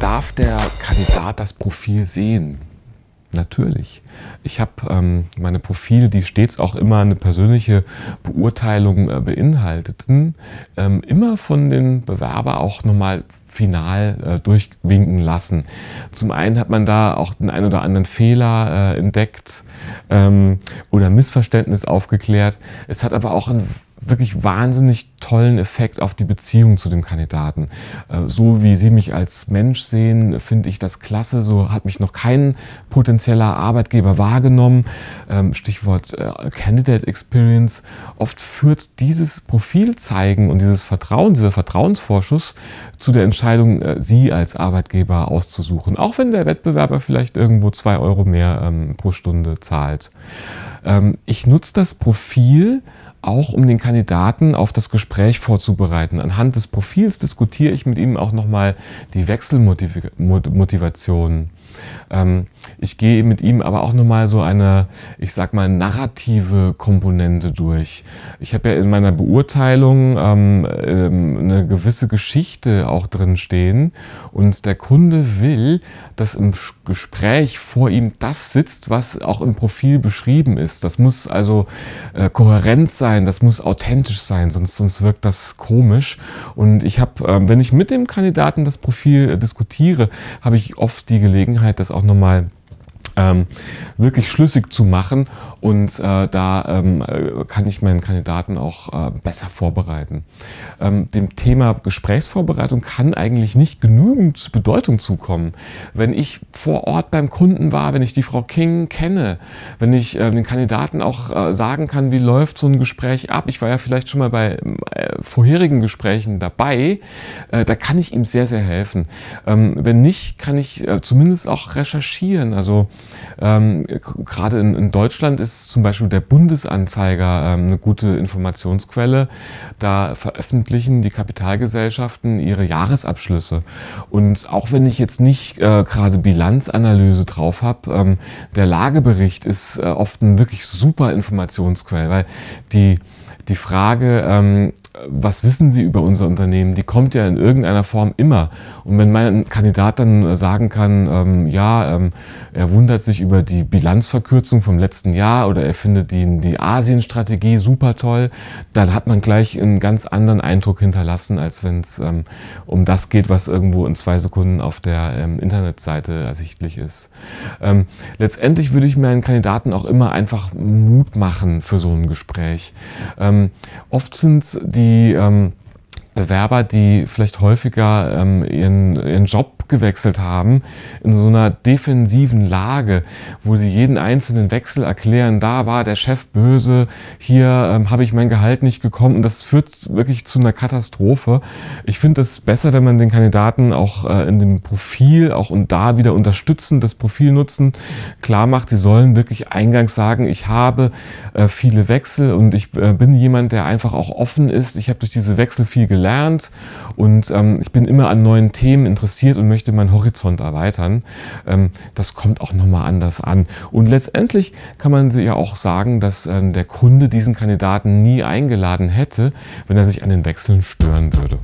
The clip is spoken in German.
Darf der Kandidat das Profil sehen? Natürlich. Ich habe ähm, meine Profile, die stets auch immer eine persönliche Beurteilung äh, beinhalteten, ähm, immer von den Bewerber auch nochmal final äh, durchwinken lassen. Zum einen hat man da auch den einen oder anderen Fehler äh, entdeckt ähm, oder Missverständnis aufgeklärt. Es hat aber auch einen wirklich wahnsinnig tollen Effekt auf die Beziehung zu dem Kandidaten. Äh, so wie Sie mich als Mensch sehen, finde ich das klasse. So hat mich noch kein potenzieller Arbeitgeber wahrgenommen. Ähm, Stichwort äh, Candidate Experience. Oft führt dieses Profil zeigen und dieses Vertrauen, dieser Vertrauensvorschuss zu der Entscheidung, äh, Sie als Arbeitgeber auszusuchen. Auch wenn der Wettbewerber vielleicht irgendwo zwei Euro mehr ähm, pro Stunde zahlt. Ähm, ich nutze das Profil, auch um den Kandidaten auf das Gespräch vorzubereiten. Anhand des Profils diskutiere ich mit ihm auch nochmal die Wechselmotivation. Ähm, ich gehe mit ihm aber auch nochmal so eine, ich sag mal, narrative Komponente durch. Ich habe ja in meiner Beurteilung ähm, ähm, eine gewisse Geschichte auch drin stehen und der Kunde will, dass im Gespräch vor ihm das sitzt, was auch im Profil beschrieben ist. Das muss also äh, kohärent sein, das muss authentisch sein, sonst, sonst wirkt das komisch. Und ich habe, äh, wenn ich mit dem Kandidaten das Profil äh, diskutiere, habe ich oft die Gelegenheit, das auch nochmal ähm, wirklich schlüssig zu machen und äh, da ähm, äh, kann ich meinen Kandidaten auch äh, besser vorbereiten. Ähm, dem Thema Gesprächsvorbereitung kann eigentlich nicht genügend Bedeutung zukommen. Wenn ich vor Ort beim Kunden war, wenn ich die Frau King kenne, wenn ich äh, den Kandidaten auch äh, sagen kann, wie läuft so ein Gespräch ab. Ich war ja vielleicht schon mal bei äh, vorherigen Gesprächen dabei, da kann ich ihm sehr, sehr helfen. Ähm, wenn nicht, kann ich zumindest auch recherchieren. Also ähm, gerade in, in, Deutschland ist zum Beispiel der Bundesanzeiger ähm, eine gute Informationsquelle. Da veröffentlichen die Kapitalgesellschaften ihre Jahresabschlüsse. Und auch wenn ich jetzt nicht äh, gerade Bilanzanalyse drauf habe, ähm, der Lagebericht ist äh, oft ein wirklich super Informationsquell, weil die die Frage, ähm, was wissen Sie über unser Unternehmen, die kommt ja in irgendeiner Form immer. Und wenn mein Kandidat dann sagen kann, ähm, ja, ähm, er wundert sich über die Bilanzverkürzung vom letzten Jahr oder er findet die, die Asien-Strategie super toll, dann hat man gleich einen ganz anderen Eindruck hinterlassen, als wenn es ähm, um das geht, was irgendwo in zwei Sekunden auf der ähm, Internetseite ersichtlich ist. Ähm, letztendlich würde ich meinen Kandidaten auch immer einfach Mut machen für so ein Gespräch. Ähm, oft sind die die ähm, Bewerber, die vielleicht häufiger ähm, ihren, ihren Job gewechselt haben, in so einer defensiven Lage, wo sie jeden einzelnen Wechsel erklären, da war der Chef böse, hier ähm, habe ich mein Gehalt nicht bekommen und das führt wirklich zu einer Katastrophe. Ich finde es besser, wenn man den Kandidaten auch äh, in dem Profil auch und da wieder unterstützen, das Profil nutzen, klar macht, sie sollen wirklich eingangs sagen, ich habe äh, viele Wechsel und ich äh, bin jemand, der einfach auch offen ist. Ich habe durch diese Wechsel viel gelernt gelernt und ähm, ich bin immer an neuen Themen interessiert und möchte meinen Horizont erweitern. Ähm, das kommt auch nochmal anders an. Und letztendlich kann man ja auch sagen, dass äh, der Kunde diesen Kandidaten nie eingeladen hätte, wenn er sich an den Wechseln stören würde.